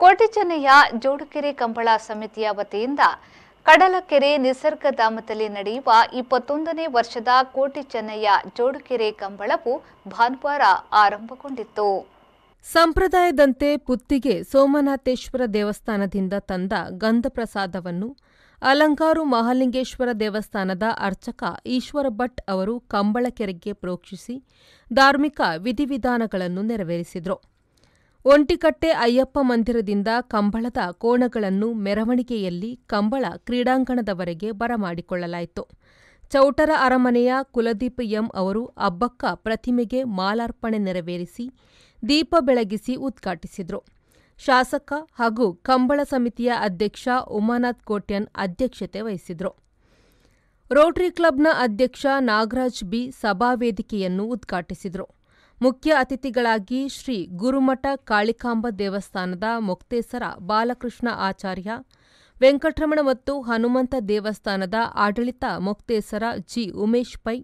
ಕೋಟಿ ಚೆನ್ನಯ್ಯ ಜೋಡುಕೆರೆ ಕಂಬಳ ಸಮಿತಿಯ ವತಿಯಿಂದ ಕಡಲಕೆರೆ ನಿಸರ್ಗಧಾಮದಲ್ಲಿ ನಡೆಯುವ ಇಪ್ಪತ್ತೊಂದನೇ ವರ್ಷದ ಕೋಟೆ ಚೆನ್ನಯ್ಯ ಜೋಡುಕೆರೆ ಕಂಬಳವು ಭಾನುವಾರ ಆರಂಭಗೊಂಡಿತ್ತು. ಸಂಪ್ರದಾಯದಂತೆ ಪುತ್ತಿಗೆ ಸೋಮನಾಥೇಶ್ವರ ದೇವಸ್ಥಾನದಿಂದ ತಂದ ಗಂಧಪ್ರಸಾದವನ್ನು ಅಲಂಕಾರು ಮಹಾಲಿಂಗೇಶ್ವರ ದೇವಸ್ಥಾನದ ಅರ್ಚಕ ಈಶ್ವರ ಭಟ್ ಅವರು ಕಂಬಳಕೆರೆಗೆ ಪ್ರೋಕ್ಷಿಸಿ ಧಾರ್ಮಿಕ ವಿಧಿವಿಧಾನಗಳನ್ನು ನೆರವೇರಿಸಿದರು. ಒಂಟಿಕಟ್ಟೆ ಅಯ್ಯಪ್ಪ ಮಂದಿರದಿಂದ ಕಂಬಳದ ಕೋಣಗಳನ್ನು ಮೆರವಣಿಗೆಯಲ್ಲಿ ಕಂಬಳ ಕ್ರೀಡಾಂಗಣದವರೆಗೆ ಬರಮಾಡಿಕೊಳ್ಳಲಾಯಿತು. ಚೌಟರ ಅರಮನೆಯ ಕುಲದೀಪ್ ಎಂ ಅವರು ಅಬ್ಬಕ್ಕ ಪ್ರತಿಮೆಗೆ ಮಾಲಾರ್ಪಣೆ ನೆರವೇರಿಸಿ ದೀಪ ಬೆಳಗಿಸಿ ಉದ್ಘಾಟಿಸಿದರು. ಶಾಸಕ ಹಾಗೂ ಕಂಬಳ ಸಮಿತಿಯ ಅಧ್ಯಕ್ಷ ಉಮಾನಾಥ್ ಕೋಟ್ಯನ್ ಅಧ್ಯಕ್ಷತೆ ವಹಿಸಿದರು. ರೋಟರಿ ಕ್ಲಬ್ನ ಅಧ್ಯಕ್ಷ ನಾಗರಾಜ್ ಬಿ ಸಭಾವೇದಿಕೆಯನ್ನು ಉದ್ಘಾಟಿಸಿದರು. ಮುಖ್ಯ ಅತಿಥಿಗಳಾಗಿ ಶ್ರೀ ಗುರುಮಠ ಕಾಳಿಕಾಂಬ ದೇವಸ್ಥಾನದ ಮೊಕ್ತೇಸರ ಬಾಲಕೃಷ್ಣ ಆಚಾರ್ಯ, ವೆಂಕಟರಮಣ ಮತ್ತು ಹನುಮಂತ ದೇವಸ್ಥಾನದ ಆಡಳಿತ ಮೊಕ್ತೇಸರ ಜಿ. ಉಮೇಶ್ ಪೈ,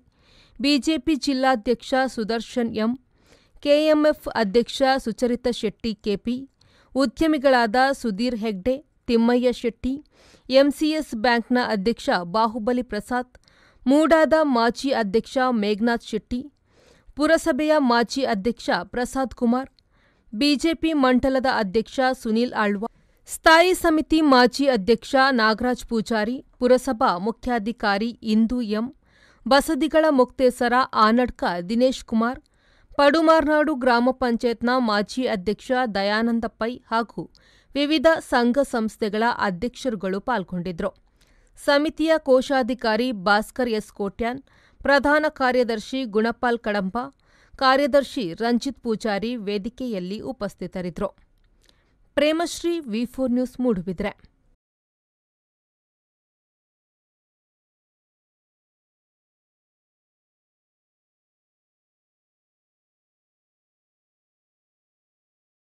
ಬಿಜೆಪಿ ಜಿಲ್ಲಾಧ್ಯಕ್ಷ ಸುದರ್ಶನ್ ಎಂ, ಕೆಎಂಎಫ್ ಅಧ್ಯಕ್ಷ ಸುಚರಿತ ಶೆಟ್ಟಿ ಕೆಪಿ, ಉದ್ಯಮಿಗಳಾದ ಸುಧೀರ್ ಹೆಗ್ಡೆ, ತಿಮ್ಮಯ್ಯ ಶೆಟ್ಟಿ, ಎಂಸಿಎಸ್ ಬ್ಯಾಂಕ್ನ ಅಧ್ಯಕ್ಷ ಬಾಹುಬಲಿ ಪ್ರಸಾದ್, ಮೂಡಾದ ಮಾಜಿ ಅಧ್ಯಕ್ಷ ಮೇಘನಾಥ್ ಶೆಟ್ಟಿ ಪುರಸಭೆಯ ಮಾಜಿ ಅಧ್ಯಕ್ಷ ಪ್ರಸಾದ್ ಕುಮಾರ್, ಬಿಜೆಪಿ ಮಂಡಲದ ಅಧ್ಯಕ್ಷ ಸುನೀಲ್ ಆಳ್ವ, ಸ್ಥಾಯಿ ಸಮಿತಿ ಮಾಜಿ ಅಧ್ಯಕ್ಷ ನಾಗರಾಜ್ ಪೂಜಾರಿ, ಪುರಸಭಾ ಮುಖ್ಯಾಧಿಕಾರಿ ಇಂದು ಎಂ, ಬಸದಿಗಳ ಮುಕ್ತೇಸರ ಆನಡ್ಕ ದಿನೇಶ್ ಕುಮಾರ್, ಪಡುಮಾರ್ನಾಡು ಗ್ರಾಮ ಪಂಚಾಯತ್ನ ಮಾಜಿ ಅಧ್ಯಕ್ಷ ದಯಾನಂದ ಪೈ ಹಾಗೂ ವಿವಿಧ ಸಂಘ ಸಂಸ್ಥೆಗಳ ಅಧ್ಯಕ್ಷರುಗಳು ಪಾಲ್ಗೊಂಡಿದ್ದರು. ಸಮಿತಿಯ ಕೋಶಾಧಿಕಾರಿ ಭಾಸ್ಕರ್ ಎಸ್ ಕೋಟ್ಯಾನ್ ಪ್ರಧಾನ ಕಾರ್ಯದರ್ಶಿ ಗುಣಪಾಲ್ ಕಡಂಬ ಕಾರ್ಯದರ್ಶಿ ರಂಜಿತ್ ಪೂಜಾರಿ ವೇದಿಕೆಯಲ್ಲಿ ಉಪಸ್ಥಿತರಿದ್ದರು. Premashree V four news Moodubidri.